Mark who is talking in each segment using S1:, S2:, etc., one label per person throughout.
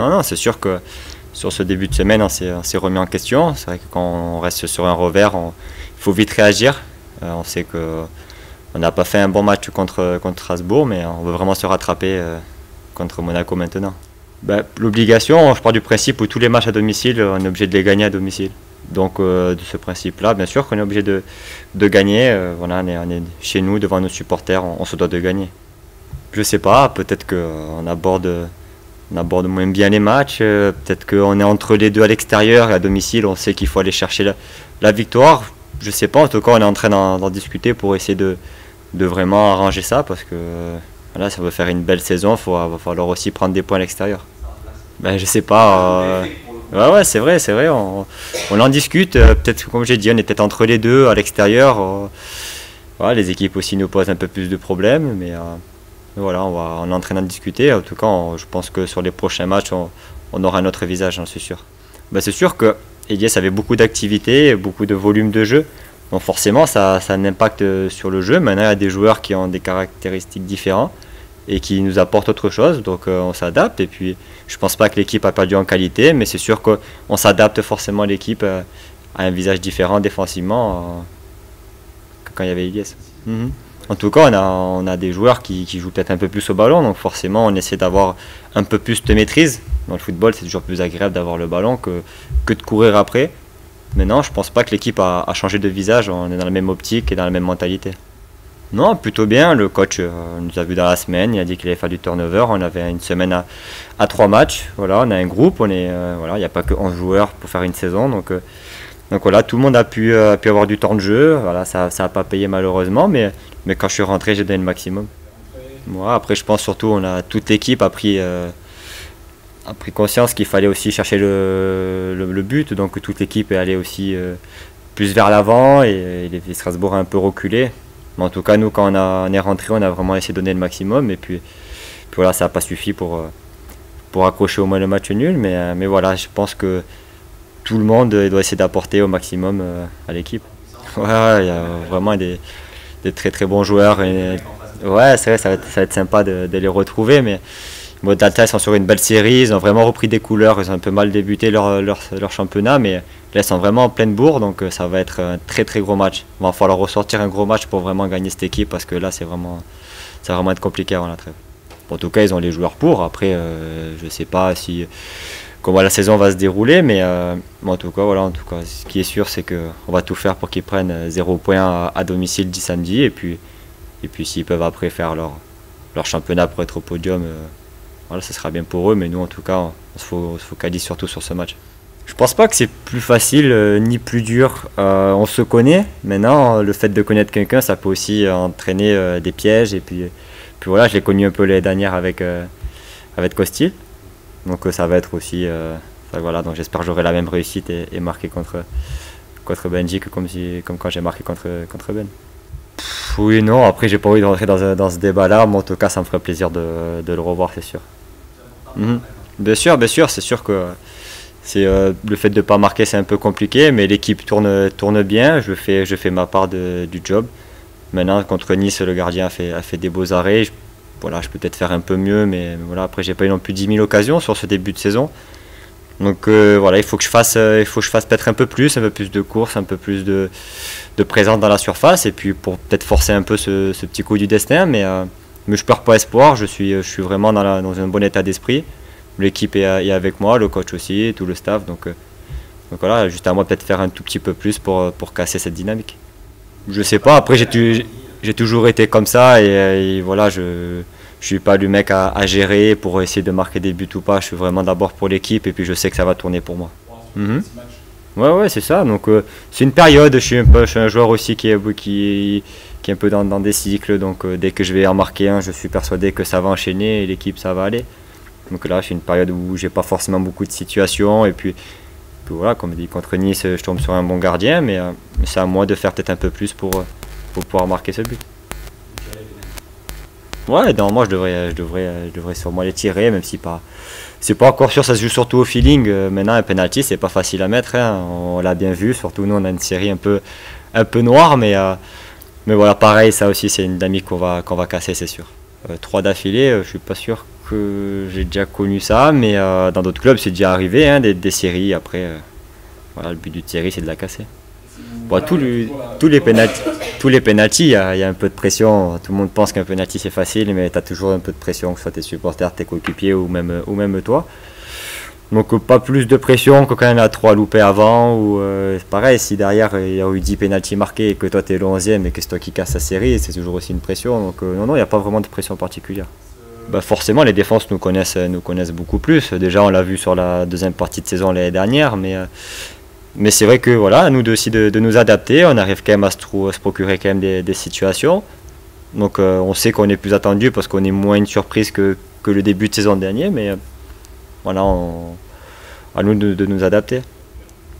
S1: Non, non, c'est sûr que sur ce début de semaine, on s'est remis en question. C'est vrai que quand on reste sur un revers, il faut vite réagir. Euh, on sait que on n'a pas fait un bon match contre, contre Strasbourg, mais on veut vraiment se rattraper euh, contre Monaco maintenant. Ben, l'obligation, je pars du principe où tous les matchs à domicile, on est obligé de les gagner à domicile. Donc euh, de ce principe-là, bien sûr qu'on est obligé de, de gagner. voilà, on est, chez nous, devant nos supporters, on, se doit de gagner. Je sais pas, peut-être qu'on aborde on aborde moins bien les matchs. Euh, peut-être qu'on est entre les deux à l'extérieur et à domicile, on sait qu'il faut aller chercher la, victoire. Je sais pas, en tout cas, on est en train d'en discuter pour essayer de, vraiment arranger ça parce que voilà, ça veut faire une belle saison, il va falloir aussi prendre des points à l'extérieur. Ben, je sais pas. Euh, ouais, ouais, c'est vrai, c'est vrai. On, en discute. Euh, peut-être, comme j'ai dit, on est peut-être entre les deux à l'extérieur. les équipes aussi nous posent un peu plus de problèmes, mais voilà, on, va, on est en train d'en discuter. En tout cas, je pense que sur les prochains matchs, on, aura un autre visage, j'en suis sûr. Ben, c'est sûr que Elias avait beaucoup d'activités, beaucoup de volume de jeu. Donc forcément, ça, a un impact sur le jeu. Maintenant, il y a des joueurs qui ont des caractéristiques différentes et qui nous apportent autre chose. Donc euh, on s'adapte. Et puis, je ne pense pas que l'équipe a perdu en qualité, mais c'est sûr qu'on s'adapte forcément l'équipe euh, à un visage différent défensivement euh, que quand il y avait Elias. Mhm. En tout cas, on a, des joueurs qui, jouent peut-être un peu plus au ballon, donc forcément, on essaie d'avoir un peu plus de maîtrise. Dans le football, c'est toujours plus agréable d'avoir le ballon que, de courir après. Mais non, je pense pas que l'équipe a, changé de visage, on est dans la même optique et dans la même mentalité. Non, plutôt bien. Le coach euh, nous a vu dans la semaine, il a dit qu'il allait faire du turnover. On avait une semaine à, trois matchs. On a un groupe, euh, il n'y a pas que 11 joueurs pour faire une saison. Euh, donc voilà, tout le monde a pu, avoir du temps de jeu. Voilà, ça n'a pas payé malheureusement, mais quand je suis rentré, j'ai donné le maximum. Moi, après, je pense surtout, on a toute l'équipe a pris, euh, conscience qu'il fallait aussi chercher le, but. Donc toute l'équipe est allée aussi euh, plus vers l'avant et, Strasbourg a un peu reculé. Mais en tout cas, nous, quand on, est rentré, on a vraiment essayé de donner le maximum. Et puis, voilà, ça n'a pas suffi pour, euh, pour accrocher au moins le match nul. Mais, mais voilà, je pense que tout le monde doit essayer d'apporter au maximum à l'équipe. Ouais, il y a vraiment des très très bons joueurs. Ouais, c'est vrai, ça va, être, sympa de, les retrouver. Mais ils sont sur une belle série, ils ont vraiment repris des couleurs, ils ont un peu mal débuté leur, leur, championnat, mais là, ils sont vraiment en pleine bourre, donc euh, ça va être un très très gros match. Il va falloir ressortir un gros match pour vraiment gagner cette équipe, parce que là, c'est vraiment, ça va vraiment être compliqué avant la trêve. en tout cas, ils ont les joueurs pour. Après, euh, je sais pas si comment la saison va se dérouler, mais euh, en tout cas, voilà, en tout cas, ce qui est sûr, c'est qu'on va tout faire pour qu'ils prennent 0 points à, domicile du samedi, et puis, et puis s'ils peuvent après faire leur, leur championnat pour être au podium, euh, voilà, ce sera bien pour eux, mais nous, en tout cas, on, se, focalise surtout sur ce match. Je pense pas que c'est plus facile euh, ni plus dur. on se connaît. Maintenant, le fait de connaître quelqu'un, ça peut aussi entraîner des pièges. Et puis, puis voilà, je l'ai connu un peu les dernières avec, avec Costil. Donc euh, ça va être aussi. Euh, voilà, donc j'espère que j'aurai la même réussite et, marquer contre, contre Benji que comme, si, comme quand j'ai marqué contre, contre Ben. oui, non, après j'ai pas envie de rentrer dans, dans ce débat-là, mais en tout cas ça me ferait plaisir de, de le revoir, c'est sûr. Mhm. Bien sûr, bien sûr, c'est sûr que c'est euh, le fait de ne pas marquer c'est un peu compliqué, mais l'équipe tourne, tourne bien, je fais, je fais ma part de, du job. Maintenant contre Nice, le gardien a fait, a fait des beaux arrêts, voilà, je peux peut-être faire un peu mieux, mais voilà, après j'ai pas eu non plus 10 000 occasions sur ce début de saison. Donc euh, voilà, il faut que je fasse, euh, il faut que je fasse peut-être un peu plus, un peu plus de courses, un peu plus de, de présence dans la surface, et puis pour peut-être forcer un peu ce, petit coup du destin, mais, euh, mais je perds pas espoir, je suis, je suis vraiment dans, dans un bon état d'esprit. L'équipe est, est, avec moi, le coach aussi, tout le staff, donc, donc voilà, juste à moi peut-être faire un tout petit peu plus pour, pour casser cette dynamique. Je sais pas, après j'ai j'ai toujours été comme ça et, voilà, je ne suis pas le mec à, gérer pour essayer de marquer des buts ou pas. Je suis vraiment d'abord pour l'équipe et puis je sais que ça va tourner pour moi. Mhm. Ouais, ouais, c'est ça. Donc euh, c'est une période. Je suis un peu, un joueur aussi qui est qui, qui est un peu dans, dans des cycles. Donc euh, dès que je vais en marquer un, je suis persuadé que ça va enchaîner et l'équipe ça va aller. Donc là, c'est une période où j'ai pas forcément beaucoup de situations et puis, voilà, comme dit contre Nice, je tombe sur un bon gardien, mais euh, c'est à moi de faire peut-être un peu plus pour pour pouvoir marquer ce but. Ouais, moi je devrais, je devrais, je devrais sûrement les tirer, même si pas. C'est pas encore sûr, ça se joue surtout au feeling. Euh, maintenant, un penalty, c'est pas facile à mettre. Hein. On l'a bien vu, surtout nous, on a une série un peu, un peu noire, mais, euh, mais voilà, pareil, ça aussi, c'est une dynamique qu'on va, qu'on va casser, c'est sûr. Euh, trois d'affilée, je suis pas sûr que j'ai déjà connu ça, mais dans d'autres clubs, c'est déjà arrivé, hein, des, séries. Après, voilà, le but d'une série, c'est de la casser. Bon, tous les tous les pénaltys, il y, a un peu de pression. Tout le monde pense qu'un penalty c'est facile, mais tu as toujours un peu de pression, que ce soit tes supporters, tes coéquipiers ou même, toi. Donc pas plus de pression que quand il y en a trois loupés avant. Ou euh, pareil, si derrière il y a eu 10 pénaltys marqués et que toi tu es le 11e et que c'est toi qui casse la série, c'est toujours aussi une pression. Donc euh, non, non, il n'y a pas vraiment de pression particulière. Bah, forcément, les défenses nous connaissent, nous connaissent beaucoup plus. Déjà, on l'a vu sur la deuxième partie de saison l'année dernière, mais, euh, mais c'est vrai que voilà, à nous aussi de, nous adapter. On arrive quand même à se, procurer quand même des, situations. Donc on sait qu'on est plus attendu parce qu'on est moins une surprise que, que le début de saison dernier, mais voilà, à nous de, nous adapter.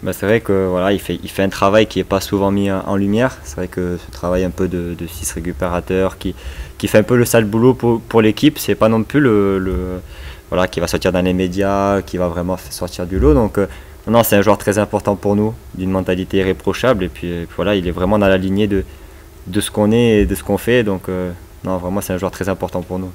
S1: Bah, c'est vrai que voilà, il fait, il fait un travail qui n'est pas souvent mis en, lumière. C'est vrai que ce travail un peu de, de six récupérateurs qui, qui fait un peu le sale boulot pour, pour l'équipe, c'est pas non plus le, voilà, qui va sortir dans les médias, qui va vraiment sortir du lot. Donc euh, non, c'est un joueur très important pour nous, d'une mentalité irréprochable. Et puis, voilà, il est vraiment dans la lignée de, de ce qu'on est et de ce qu'on fait. Donc euh, non, vraiment, c'est un joueur très important pour nous.